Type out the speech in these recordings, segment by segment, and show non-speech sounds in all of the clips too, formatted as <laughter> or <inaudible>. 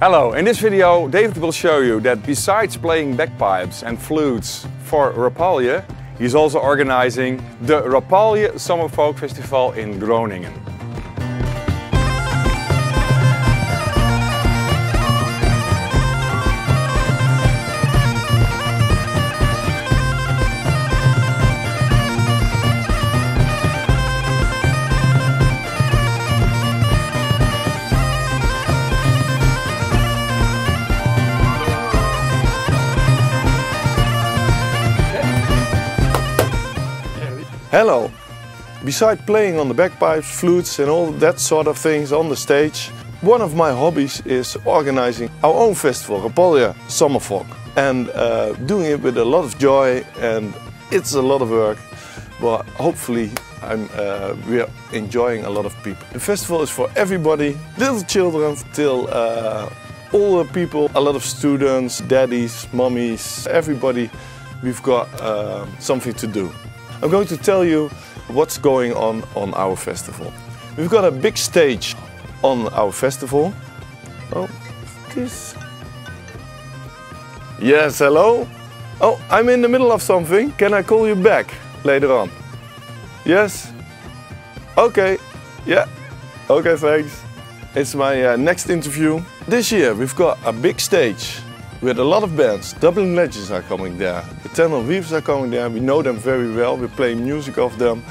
Hello, in this video David will show you that besides playing bagpipes and flutes for Rapalje, he's also organizing the Rapalje Summer Folk Festival in Groningen. Hello! Besides playing on the bagpipes, flutes and all that sort of things on the stage, one of my hobbies is organizing our own festival, Rapalje Summerfolk. And uh, doing it with a lot of joy and it's a lot of work, but hopefully I'm, uh, we're enjoying a lot of people. The festival is for everybody, little children till uh, older people, a lot of students, daddies, mummies, everybody. We've got uh, something to do. I'm going to tell you what's going on on our festival. We've got a big stage on our festival. Oh, this. Yes, hello? Oh, I'm in the middle of something. Can I call you back later on? Yes? Okay, yeah. Okay, thanks. It's my uh, next interview. This year we've got a big stage with a lot of bands. Dublin Legends are coming there. The Tannahill Weavers are coming there. We know them very well. We play music of them.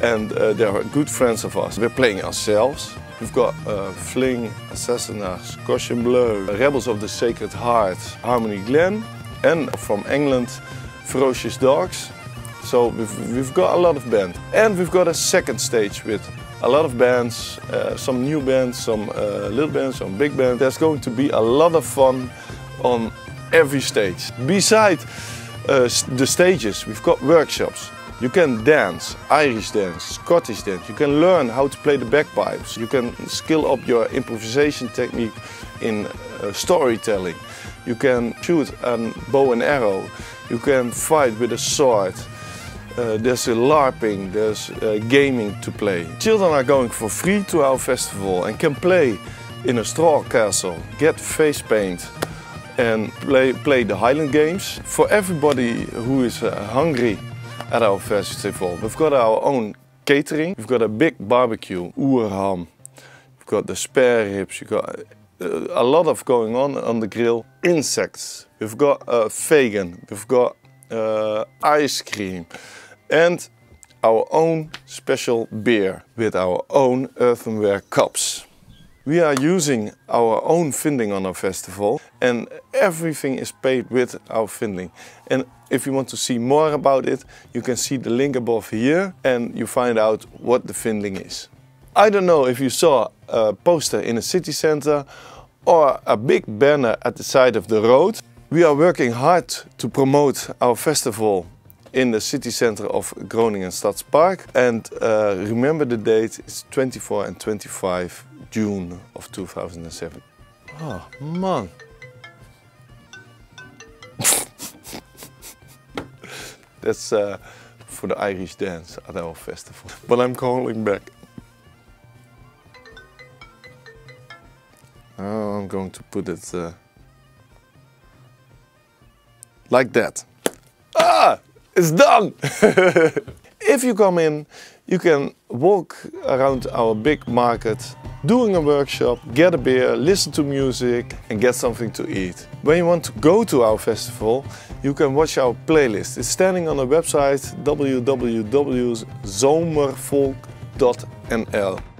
And uh, they're good friends of us. We're playing ourselves. We've got uh, Fling, Assassenachs, Cochon Bleu, Rebels of the Sacred Heart, Harmony Glen, and from England, Ferocious Dogs. So we've, we've got a lot of bands. And we've got a second stage with a lot of bands, uh, some new bands, some uh, little bands, some big bands. There's going to be a lot of fun on every stage. Beside uh, the stages, we've got workshops. You can dance, Irish dance, Scottish dance. You can learn how to play the bagpipes. You can skill up your improvisation technique in uh, storytelling. You can shoot a bow and arrow. You can fight with a sword. Uh, there's a LARPing, there's uh, gaming to play. Children are going for free to our festival and can play in a straw castle, get face paint, and play, play the Highland Games. For everybody who is uh, hungry at our festival, we've got our own catering. We've got a big barbecue, oerham. We've got the spare ribs. You've got uh, a lot of going on on the grill. Insects. We've got uh, vegan. We've got uh, ice cream. And our own special beer with our own earthenware cups. We are using our own funding on our festival and everything is paid with our funding. And if you want to see more about it, you can see the link above here and you find out what the funding is. I don't know if you saw a poster in a city center or a big banner at the side of the road. We are working hard to promote our festival in the city center of Groningen Stadspark. And uh, remember the date, it's 24 and 25 June of 2007. Oh man. <laughs> That's uh, for the Irish dance at our festival. But I'm calling back. Oh, I'm going to put it uh, like that. Ah, it's done! <laughs> if you come in, you can walk around our big market doing a workshop, get a beer, listen to music and get something to eat. When you want to go to our festival, you can watch our playlist. It's standing on the website www.zomerfolk.nl